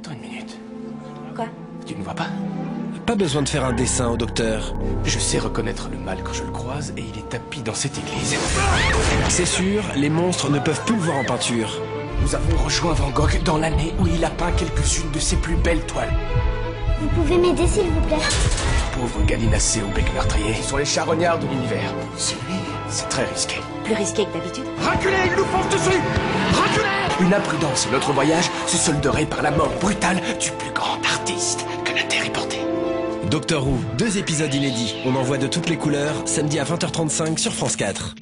Attends une minute. Quoi Tu ne vois pas Pas besoin de faire un dessin au docteur. Je sais reconnaître le mal quand je le croise et il est tapis dans cette église. C'est sûr, les monstres ne peuvent plus le voir en peinture. Nous avons rejoint Van Gogh dans l'année où il a peint quelques-unes de ses plus belles toiles. Vous pouvez m'aider s'il vous plaît Pauvre gallinacé au bec meurtrier. Ce sont les charognards de l'univers. Celui, c'est très risqué. Plus risqué que d'habitude Reculez, il nous fonce dessus Une imprudence et notre voyage se solderait par la mort brutale du plus grand artiste que la Terre ait porté. Docteur Who, deux épisodes inédits. On en voit de toutes les couleurs, samedi à 20h35 sur France 4.